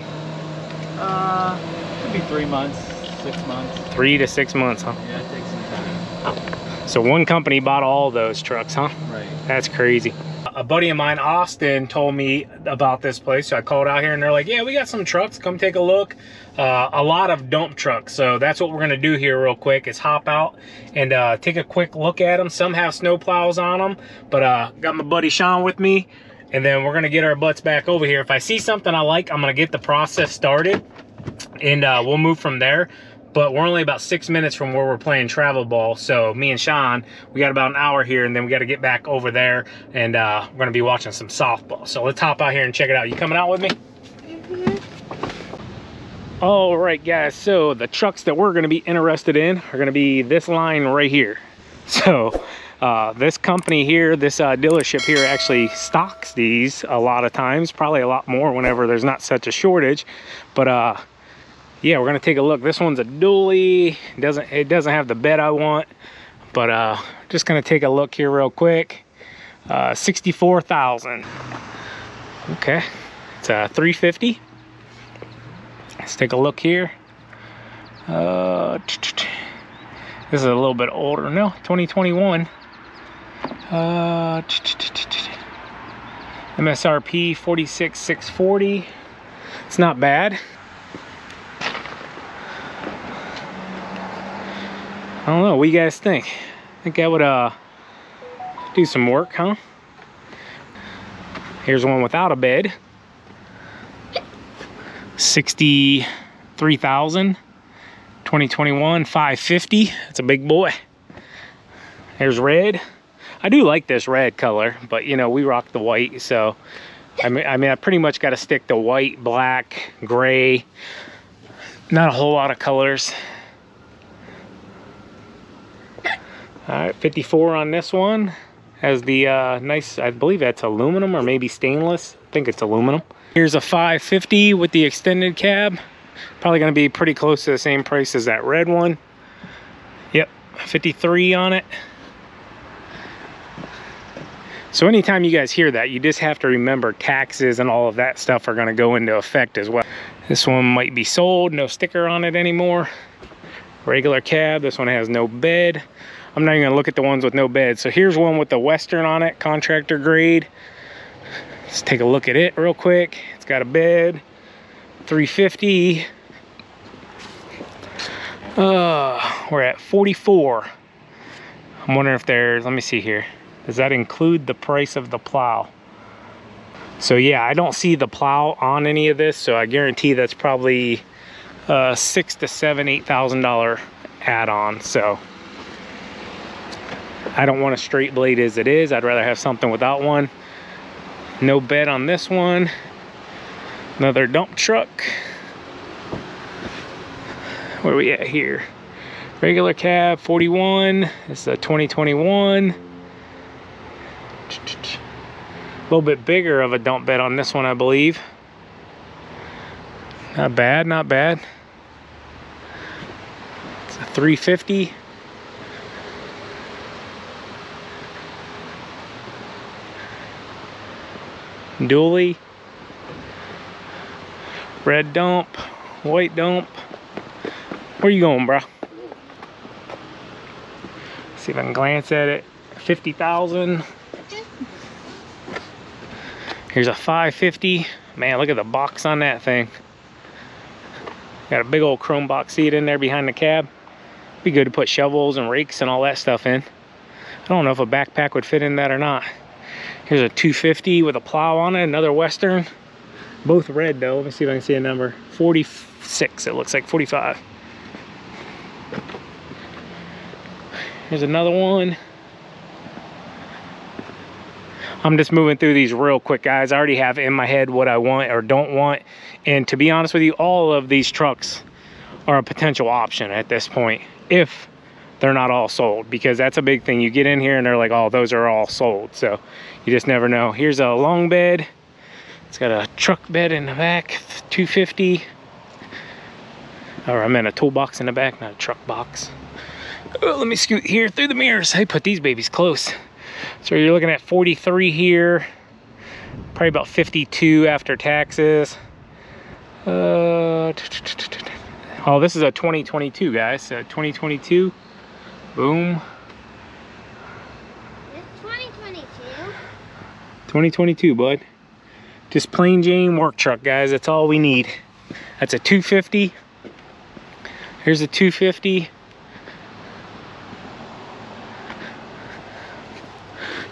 Uh, could be three months, six months. Three to six months, huh? Yeah, it takes some time. So one company bought all those trucks, huh? Right. That's crazy. A buddy of mine, Austin, told me about this place. So I called out here and they're like, yeah, we got some trucks. Come take a look. Uh, a lot of dump trucks. So that's what we're going to do here real quick is hop out and uh, take a quick look at them. Some have snow plows on them, but uh, got my buddy Sean with me. And then we're to get our butts back over here. If I see something I like, I'm to get the process started and uh, we'll move from there. But we're only about six minutes from where we're playing travel ball. So me and sean we got about an hour here and then we got to get back over there and uh, we're gonna be watching some softball. So let's hop out here and check it out. You coming out with me? All right guys. So the trucks that we're to be interested in are to be this line right here. So uh, this company here this uh, dealership here actually stocks these a lot of times probably a lot more whenever there's not such a shortage. But uh yeah we're gonna take a look. This one's a dually. Doesn't it doesn't have the bed i want. But uh just gonna take a look here real quick. Uh 64,000 okay. It's a 350 let's take a look here. Uh this is a little bit older. No 2021 uh msrp 46640 it's not bad I don't know. What do you guys think? I think I would uh do some work, huh? Here's one without a bed. 63,000. 2021 550. That's a big boy. There's red. I do like this red color, but you know, we rock the white, so I mean I mean I pretty much got to stick to white, black, gray. Not a whole lot of colors. All right, 54 on this one. Has the uh, nice, I believe that's aluminum or maybe stainless. I think it's aluminum. Here's a 550 with the extended cab. Probably gonna be pretty close to the same price as that red one. Yep, 53 on it. So anytime you guys hear that, you just have to remember taxes and all of that stuff are gonna go into effect as well. This one might be sold, no sticker on it anymore. Regular cab, this one has no bed. I'm not even gonna look at the ones with no bed. So here's one with the Western on it, contractor grade. Let's take a look at it real quick. It's got a bed, 350. Uh, we're at 44. I'm wondering if there's, let me see here. Does that include the price of the plow? So yeah, I don't see the plow on any of this. So I guarantee that's probably uh, six to seven, eight thousand dollar add-on. So I don't want a straight blade as it is. I'd rather have something without one. No bed on this one. Another dump truck. Where are we at here? Regular cab, 41. It's a 2021. A little bit bigger of a dump bed on this one, I believe. Not bad, not bad. It's a 350. dually red dump white dump where you going bro see if i can glance at it 50,000 here's a 550 man look at the box on that thing got a big old chrome box seat in there behind the cab be good to put shovels and rakes and all that stuff in i don't know if a backpack would fit in that or not Here's a 250 with a plow on it, another Western. Both red though, let me see if I can see a number. 46, it looks like 45. Here's another one. I'm just moving through these real quick, guys. I already have in my head what I want or don't want. And to be honest with you, all of these trucks are a potential option at this point. If they're not all sold because that's a big thing. You get in here and they're like, oh, those are all sold. So you just never know. Here's a long bed. It's got a truck bed in the back, 250. Or I meant a toolbox in the back, not a truck box. Oh, let me scoot here through the mirrors. I put these babies close. So you're looking at 43 here, probably about 52 after taxes. Uh, oh, this is a 2022, guys. So 2022. Boom. It's 2022. 2022, bud. Just plain Jane work truck, guys. That's all we need. That's a 250. Here's a 250.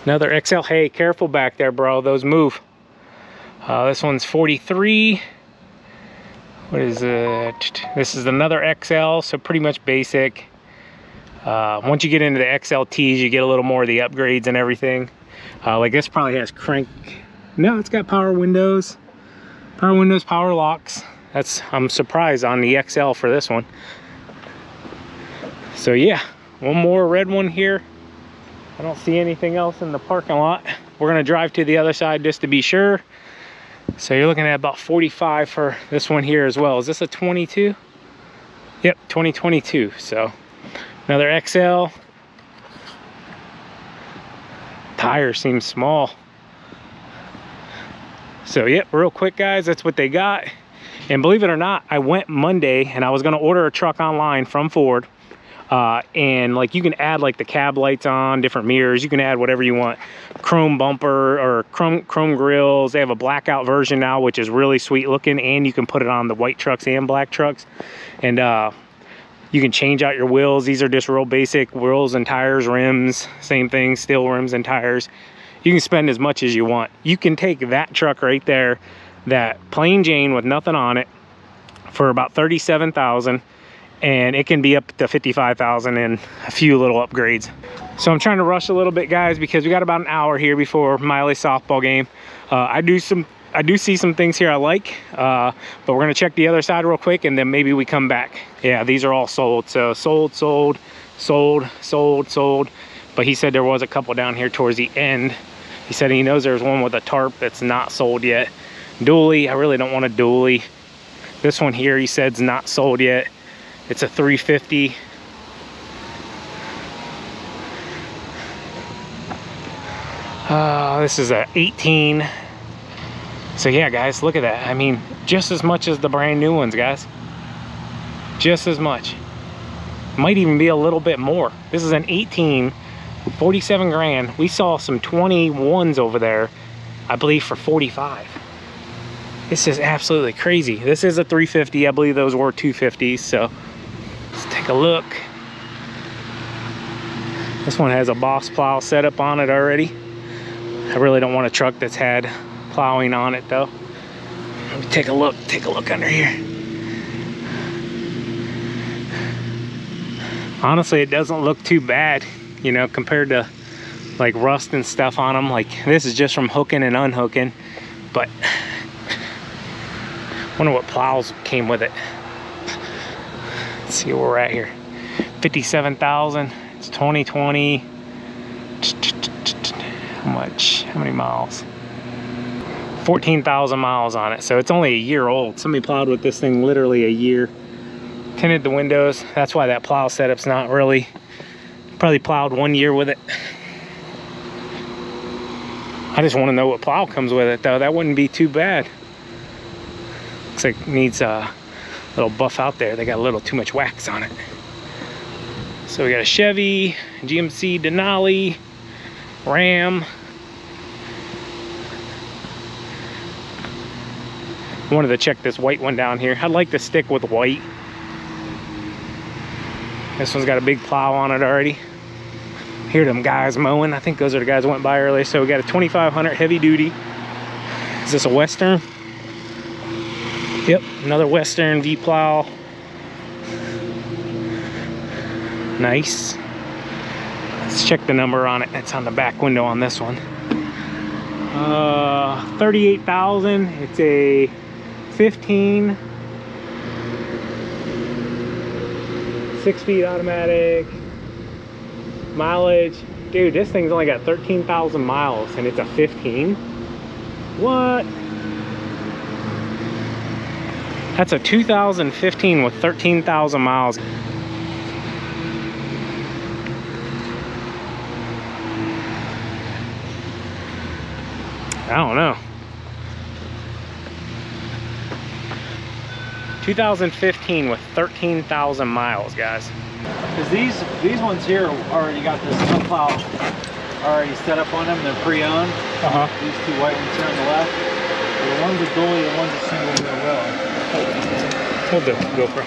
Another XL. Hey, careful back there, bro. Those move. Uh, this one's 43. What is it? This is another XL, so pretty much basic. Uh, once you get into the XLTs, you get a little more of the upgrades and everything. Uh, like this probably has crank. No, it's got power windows, power windows, power locks. That's I'm surprised on the XL for this one. So yeah, one more red one here. I don't see anything else in the parking lot. We're gonna drive to the other side just to be sure. So you're looking at about 45 for this one here as well. Is this a 22? Yep, 2022. So another XL. Tire seems small. So yep, real quick guys, that's what they got. And believe it or not, I went Monday and I was gonna order a truck online from Ford. Uh, and like you can add like the cab lights on, different mirrors. You can add whatever you want. Chrome bumper or chrome chrome grills. They have a blackout version now, which is really sweet looking, and you can put it on the white trucks and black trucks. And uh, you can change out your wheels. These are just real basic wheels and tires, rims, same thing, steel rims and tires. You can spend as much as you want. You can take that truck right there, that plain Jane with nothing on it, for about 37,000 and it can be up to 55,000 and a few little upgrades. So I'm trying to rush a little bit guys because we got about an hour here before Miley softball game. Uh, I do some I do see some things here I like, uh, but we're gonna check the other side real quick and then maybe we come back. Yeah, these are all sold. So sold, sold, sold, sold, sold. But he said there was a couple down here towards the end. He said he knows there's one with a tarp that's not sold yet. Dually, I really don't want a dually. This one here, he said, is not sold yet. It's a 350. Uh, this is a 18. So yeah, guys, look at that. I mean, just as much as the brand new ones, guys. Just as much. Might even be a little bit more. This is an 18, 47 grand. We saw some 21s over there, I believe for 45. This is absolutely crazy. This is a 350. I believe those were 250s, so a look. This one has a boss plow setup on it already. I really don't want a truck that's had plowing on it though. Let me take a look, take a look under here. Honestly, it doesn't look too bad, you know, compared to like rust and stuff on them. Like this is just from hooking and unhooking, but wonder what plows came with it. Let's see where we're at here. 57,000, it's 2020. How much, how many miles? 14,000 miles on it. So it's only a year old. Somebody plowed with this thing literally a year. Tinted the windows. That's why that plow setup's not really, probably plowed one year with it. I just want to know what plow comes with it though. That wouldn't be too bad. Looks like needs a little buff out there. They got a little too much wax on it. So we got a Chevy, GMC Denali, Ram. wanted to check this white one down here. I'd like to stick with white. This one's got a big plow on it already. Hear them guys mowing. I think those are the guys that went by earlier. So we got a 2500 heavy duty. Is this a Western? Yep, another Western V-plow. Nice. Let's check the number on it. It's on the back window on this one. Uh, 38,000. It's a 15. Six speed automatic. Mileage. Dude, this thing's only got 13,000 miles and it's a 15. What? That's a 2015 with 13,000 miles. I don't know. 2015 with 13,000 miles, guys. Because these these ones here already got the snowplow already set up on them. They're pre-owned. Uh-huh. These two white ones here on the left. The one's a dually, the one's a single wheel wheel. Hold the GoPro.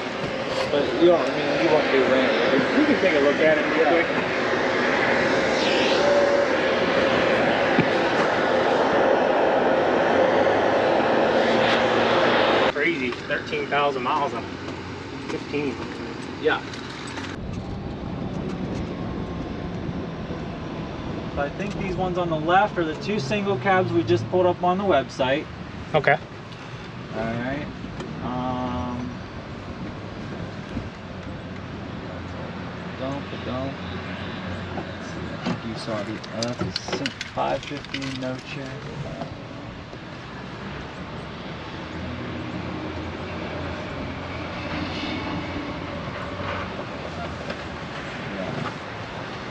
But you don't, I mean, you want to do range. You can take a look at it real quick. Crazy, 13,000 miles on 15. Yeah. So I think these ones on the left are the two single cabs we just pulled up on the website. Okay. All right. Um. Don't, but don't. I think saw the uh, 550 no check.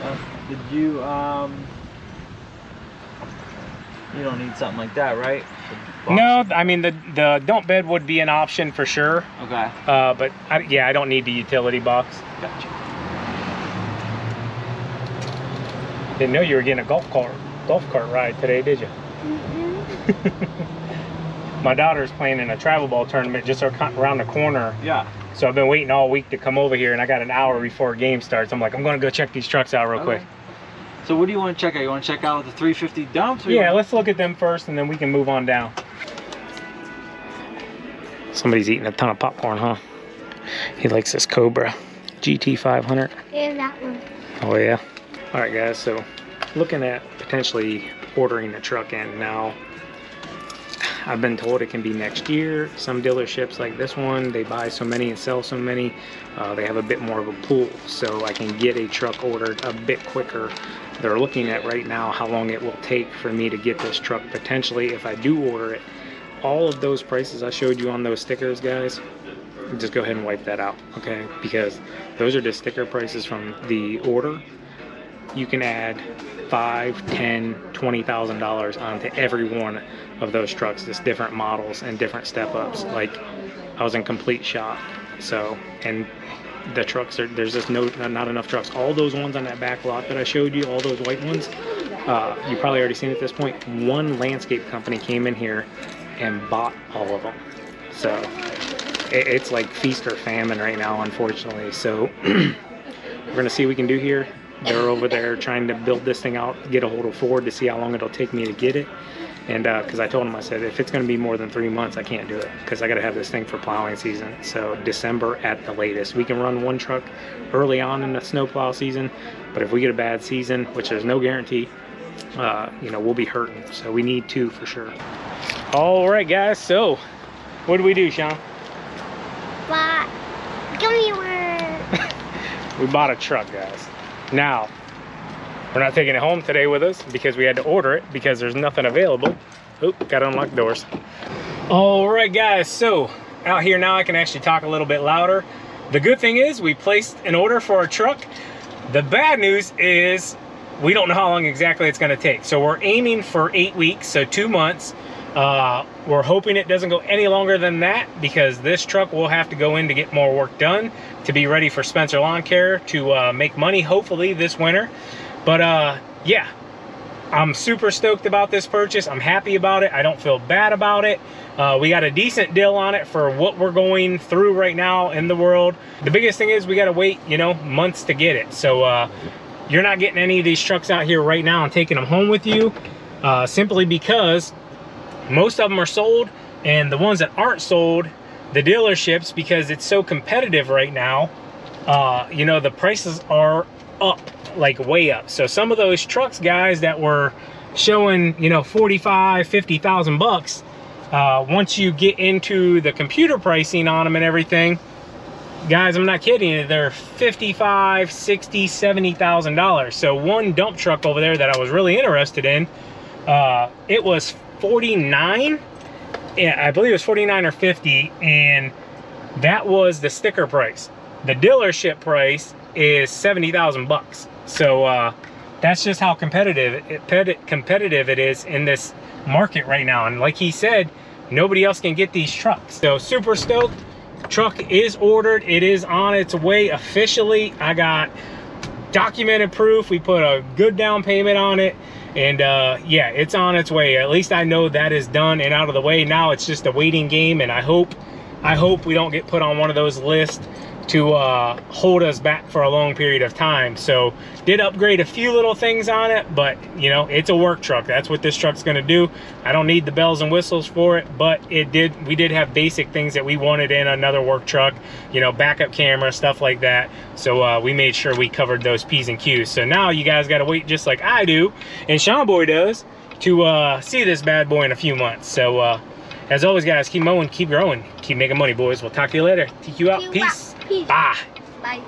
Uh, did you um? You don't need something like that, right? No, I mean, the, the dump bed would be an option for sure. Okay. Uh, but I, yeah, I don't need the utility box. Gotcha. Didn't know you were getting a golf cart golf cart ride today, did you? Mm-hmm. My daughter's playing in a travel ball tournament just around the corner, Yeah. so I've been waiting all week to come over here, and I got an hour before game starts. I'm like, I'm gonna go check these trucks out real quick. Okay. So what do you want to check out? You want to check out the 350 dumps? or Yeah, want- let's look at them first, and then we can move on down. Somebody's eating a ton of popcorn, huh? He likes this Cobra GT500. Here's that one. Oh yeah. All right, guys. So, looking at potentially ordering a truck in now. I've been told it can be next year. Some dealerships like this one, they buy so many and sell so many. Uh, they have a bit more of a pool, so I can get a truck ordered a bit quicker. They're looking at right now how long it will take for me to get this truck potentially if I do order it. All of those prices I showed you on those stickers, guys, just go ahead and wipe that out, okay? Because those are the sticker prices from the order. You can add five, ten, twenty thousand dollars onto every one of those trucks. Just different models and different step ups. Like I was in complete shock. So and the trucks are there's just no not enough trucks. All those ones on that back lot that I showed you, all those white ones, uh, you probably already seen at this point. One landscape company came in here and bought all of them. So it, it's like feast or famine right now, unfortunately. So we're gonna see what we can do here. They're over there trying to build this thing out, get a hold of Ford to see how long it'll take me to get it. And because I told them, I said, if it's going to be more than three months, I can't do it because I got to have this thing for plowing season. So December at the latest. We can run one truck early on in the snowplow season, but if we get a bad season, which there's no guarantee, uh, you know, we'll be hurting. So we need two for sure. All right, guys. So what do we do, Sean? But gummy worm. We bought a truck, guys. Now, we're not taking it home today with us because we had to order it because there's nothing available. Oop, gotta unlock doors. All right, guys, so out here now I can actually talk a little bit louder. The good thing is we placed an order for our truck. The bad news is we don't know how long exactly it's gonna take. So we're aiming for eight weeks, so two months. Uh, we're hoping it doesn't go any longer than that because this truck will have to go in to get more work done to be ready for Spencer Lawn Care to uh, make money hopefully this winter. But uh, yeah, I'm super stoked about this purchase. I'm happy about it. I don't feel bad about it. Uh, we got a decent deal on it for what we're going through right now in the world. The biggest thing is we got to wait, you know, months to get it. So uh, you're not getting any of these trucks out here right now and taking them home with you uh, simply because most of them are sold and the ones that aren't sold the dealerships because it's so competitive right now uh you know the prices are up like way up. So some of those trucks guys that were showing you know 45 50,000 bucks uh once you get into the computer pricing on them and everything guys i'm not kidding they're 55 60 70,000 dollars. So one dump truck over there that i was really interested in uh it was 49 yeah i believe it was 49 or 50 and that was the sticker price. The dealership price is 70,000 bucks. So uh that's just how competitive it, competitive it is in this market right now. And like he said nobody else can get these trucks. So super stoked. Truck is ordered. It is on its way officially. I got documented proof. We put a good down payment on it. And uh, yeah, it's on its way. At least I know that is done and out of the way. Now it's just a waiting game. And I hope, I hope we don't get put on one of those lists to uh, hold us back for a long period of time. So did upgrade a few little things on it, but you know, it's a work truck. That's what this truck's gonna do. I don't need the bells and whistles for it, but it did, we did have basic things that we wanted in another work truck, you know, backup camera, stuff like that. So uh, we made sure we covered those P's and Q's. So now you guys gotta wait just like I do, and Sean Boy does, to uh, see this bad boy in a few months. So uh, as always guys, keep mowing, keep growing, keep making money boys. We'll talk to you later. Take you out, You out. peace. Peace. Bye. Bye.